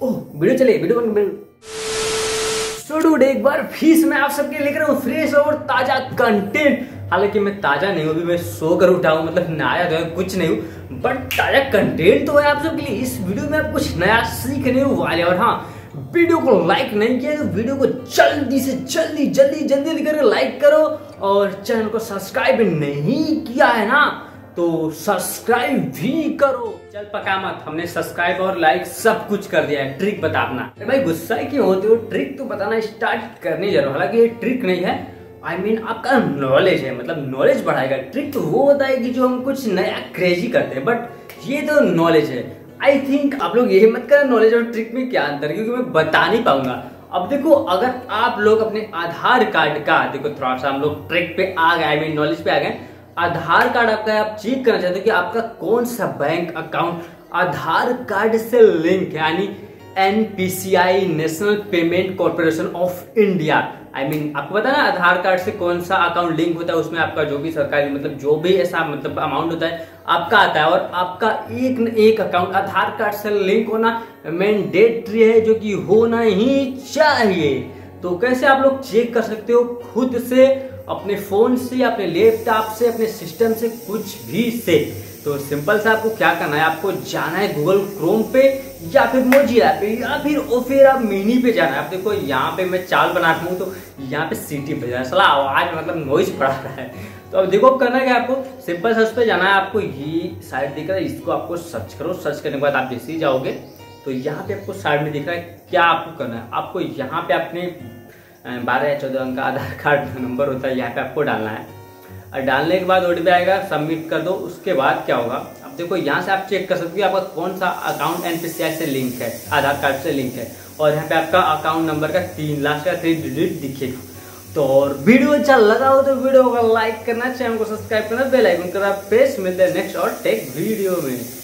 Video चले video बन so dude एक बार फिर से मैं आप सबके लेकर हूँ फ्रेश और ताज़ा कंटेंट हालाँकि मैं ताज़ा नहीं हूँ, अभी मैं सो कर उठा हूँ मतलब नया जो है, कुछ नहीं हूँ बट ताज़ा कंटेंट तो है आप सबके लिए। इस वीडियो में आप कुछ नया सीखने वाले और हाँ वीडियो को लाइक नहीं किया तो वीडियो को जल्दी से जल्दी जल्दी जल्दी करके लाइक करो, और चैनल को सब्सक्राइब नहीं किया है ना तो सब्सक्राइब भी करो। चल पका मत हमने सब्सक्राइब और लाइक सब कुछ कर दिया है। ट्रिक बता अपना अरे भाई गुस्सा क्यों होते हो? ट्रिक तो बताना स्टार्ट करनी ज़रूर हालाँकि ये ट्रिक नहीं है। आई I मीन mean, आपका नॉलेज है मतलब नॉलेज बढ़ाएगा। ट्रिक तो वो होता है कि जो हम कुछ नया क्रेजी करते हैं। बट ये तो नॉलेज है। आई थिंक आप लोग यही मत करें नॉलेज और ट्रिक में क्या अंतर क्योंकि मैं बता नहीं पाऊँगा। अब देखो अगर आप लोग अपने आधार कार्ड का देखो थोड़ा सा हम लोग ट्रिक पे आ गए आई मीन नॉलेज पे आ गए। आधार कार्ड आपका आप चेक करना चाहते हो कि आपका कौन सा बैंक अकाउंट आधार कार्ड से लिंक है यानी NPCI national payment corporation of India. I I mean mean, आपको पता ना आधार कार्ड से कौन सा अकाउंट लिंक होता है उसमें आपका जो भी सरकारी मतलब जो भी ऐसा मतलब अमाउंट होता है आपका आता है और आपका एक न एक अकाउंट आधार कार्ड से लिंक होना मैंडेटरी है जो कि होना ही चाहिए। तो कैसे आप लोग चेक कर सकते हो? खुद से, अपने फ़ोन से, अपने लैपटॉप से, अपने सिस्टम से, कुछ भी से। तो सिंपल सा आपको क्या करना है? आपको जाना है गूगल क्रोम पे या फिर मोजिला पे या फिर और फिर आप मिनी पे जाना है। आप देखो, यहाँ पे मैं चाल बना रहा हूँ तो यहाँ पे सिटी पे जाना सला, आवाज़ मतलब नॉइज़ पड़ा रहा है। तो अब देखो करना क्या आपको? सिंपल सा उस पर जाना है आपको। ये साइड दिख रहा है, इसको आपको सर्च करो। सर्च करने के बाद आप जैसे ही जाओगे तो यहाँ पे आपको साइड में दिख रहा है क्या आपको करना है। आपको यहाँ पे अपने बारह या चौदह अंक का आधार कार्ड नंबर होता है, यहाँ पे आपको डालना है। और डालने के बाद ओटीपी आएगा सबमिट कर दो, उसके बाद क्या होगा? अब देखो, यहाँ से आप चेक कर सकते हो आपका कौन सा अकाउंट एनपीसीआई से लिंक है, आधार कार्ड से लिंक है। और यहाँ पे आपका अकाउंट नंबर का तीन लास्ट का थ्री डिजिट दिखेगा तो और वीडियो अच्छा लगा हो तो वीडियो को लाइक करना चैनल को सब्सक्राइब करना बेल आइकन करना पेश मिलते हैं नेक्स्ट और टेक वीडियो में।